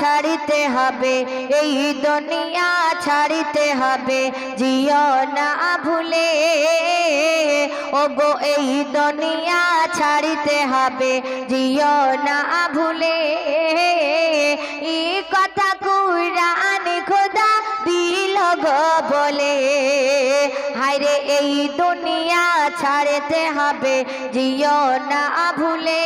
ছাড়িতে হবে, এই দুনিয়া ছাড়িতে হবে, জিও না ভুলে। ও গো এই দুনিয়া ছাড়িতে হবে, জিও না ভুলে। এই কথা কুরান খোদা দিল গো বলে। হায়রে, এই দুনিয়া ছাড়তে হবে, জিও না ভুলে।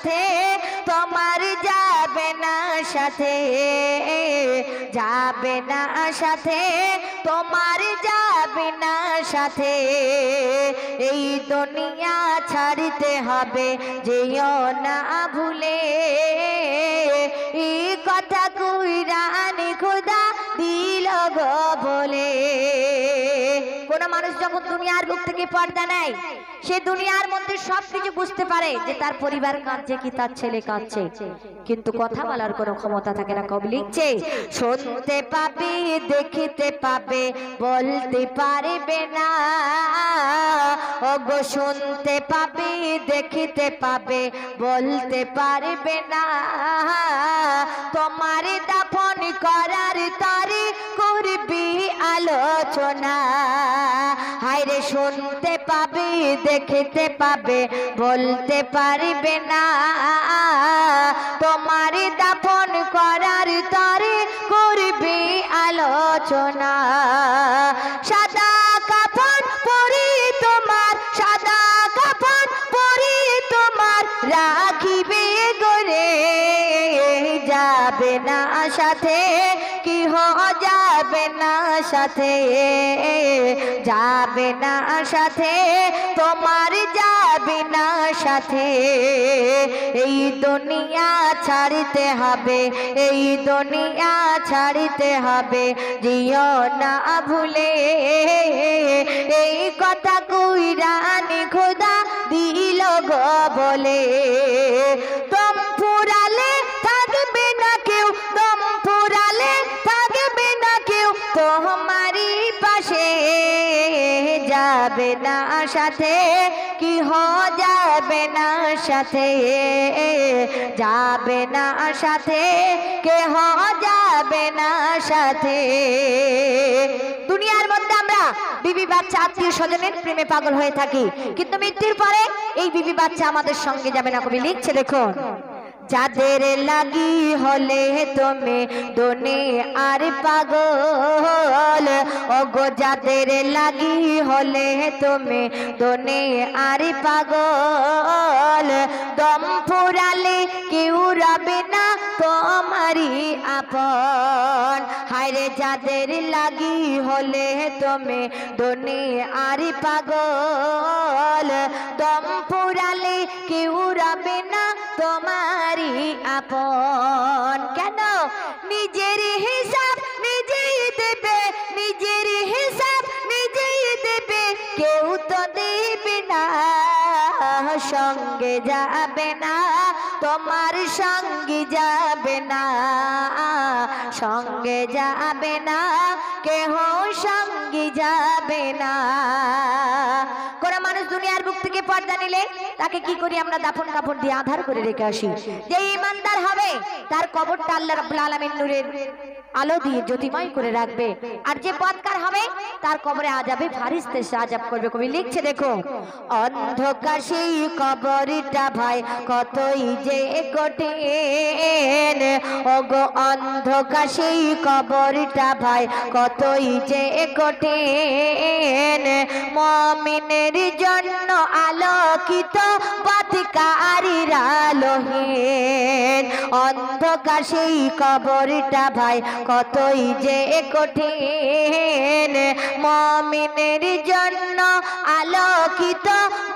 সাথে, তোমার যাবে না সাথে, যাবে না সাথে, তোমার যাবে না সাথে। এই দুনিয়া ছাড়িতে হবে, যেও না ভুলে। এই কথা কুইরান খুদা মানুষ যখন দুনিয়ার বুক থেকে পর্দা নেয়, সে দুনিয়ার মধ্যে সবকিছু বুঝতে পারে যে তার পরিবার কাঁদছে কি তার ছেলে কাঁদছে। কিন্তু কথা বলার কোনো ক্ষমতা থাকে না। কবি লিখছে, শুনতে পাবে, দেখিতে পাবে, বলতে পারবে না। ও গো শুনতে পাবে, দেখিতে পাবে, বলতে পারবে না। তোমার দাফন করার তরে করবি আলোচনা। শুনতে পাবে, দেখতে পাবে, বলতে পারবে না। তোমার দাফন করার তরে করবি আলোচনা। সাদা কাপড় পরি তোমার, সাদা কাপড় পরি তোমার, রাখিবে গরে যাবে না সাথে, কি হ যাবে না সাথে, যাবে না সাথে, তোমার যাবে না সাথে। এই দুনিয়া ছাড়িতে হবে, এই দুনিয়া ছাড়িতে হবে, জিও না ভুলে। এই কথা কুইরানি খোদা দিল গো বলে। যাবে না সাথে, কি হ যাবে না সাথে? যাবে না সাথে, কে হ যাবে না সাথে? দুনিয়ার মধ্যে আমরা বিবি বাচ্চা, আত্মীয় স্বজনের প্রেমে পাগল হয়ে থাকি। কিন্তু মৃত্যুর পরে এই বিবি বাচ্চা আমাদের সঙ্গে যাবে না কবি। লিখছে দেখুন। যাদের লাগি হলে তুমি দনে আর পাগল। ওগো যাদের লাগি হলে তুমি দনে আর পাগল। দম ফুরালে কেউ রবে না তোমারই আপন। হায়রে যাদের লাগি হলে তুমি দনে আর পাগল। দম ফুরালে কেউ রবে তোমারই আপন। কেন? নিজের হিসাব নিজেই দেবে, নিজের হিসাব নিজেই দেবে। কেউ তো দেবে না, সঙ্গে যাবে না, তোমার সঙ্গে যাবে না। সঙ্গে যাবে না, কেহ সঙ্গে যাবে না। দুনিয়ার বুক থেকে পর্দা নিলে তাকে কি করি আমরা দাফন কাপড় দিয়ে আধার করে রেখে আসি? যে ইমানদার হবে, তার কবরটা আল্লাহ রাব্বুল আলামিন নূরের আলো দিয়ে জ্যোতিময় করে রাখবে। আর যে পথকার হবে, তার কবরে আজাবে ফারিস্তে সে আজাব করবে। কবি লিখছে, দেখো, অন্ধকার সেই কবরটা ভাই, কতই যে কঠিন। ওগো, অন্ধকার সেই কবরটা ভাই, কতই যে কঠিন। মমিনের জন্য আলোকিত বাতিকারির আলোহীন অন্ধকার সেই কবরটা ভাই কতই যে কঠিন। মমিনের জন্য আলোকিত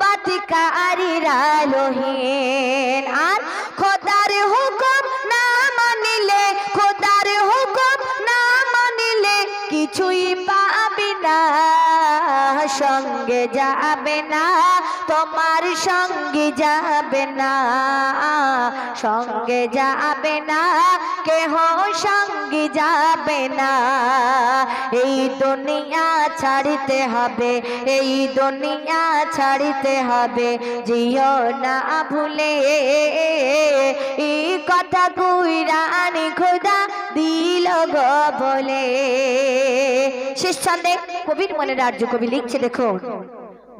বাতিকারির আলোহীন আর খোদার হুকুম না মানিলে, খোদার হুকুম না মানিলে কিছুই যাবে না, তোমার সঙ্গে যাবে না। সঙ্গে যাবে না, কেহ সঙ্গে যাবে না। এই দুনিয়া ছাড়িতে হবে, এই দুনিয়া ছাড়িতে হবে, জিও না ভুলে। এই কথা কুইরানি খোদা দিল গো বলে। শেষ ছন্দে কবির মনে রাজ্য কবি লিখছে দেখুন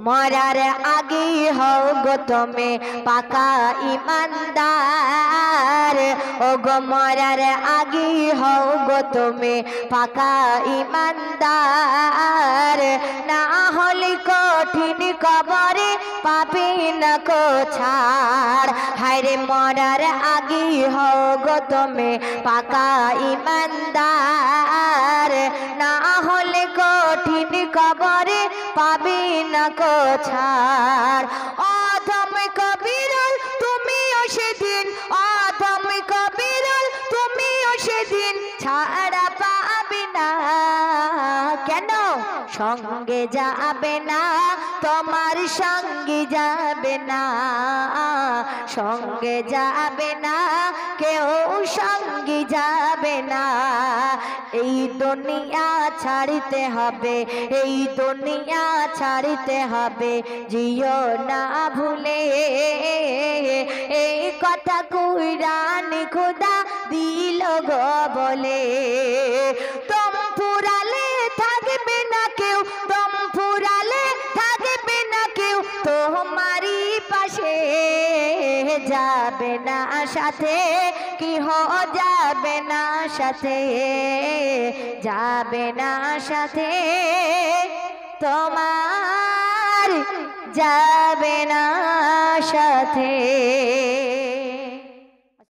মরার আগে হও গো তুমি পাকা ইমানদার। ও গো মরার আগে হও গো তুমি পাকা ইমানদার। না হলে কঠিন কবরে পাবি না কো ছাড়। হায়রে মরার আগে হও গো তুমি পাকা ইমানদার। না হলে কঠিন কবরে পাবি না কো ছাড়। সঙ্গে যাবে না, তোমার সঙ্গে যাবে না। সঙ্গে যাবে না, কেউ সঙ্গে যাবে না। এই দুনিয়া ছাড়িতে হবে, এই দুনিয়া ছাড়িতে হবে, জিও না ভুলে। এই কথা কুইরানি খুদা দিল গো বলে। সাথে কি হো যাবে না সাথে? যাবে না সাথে তোমার যাবে না সাথে।